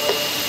Bye.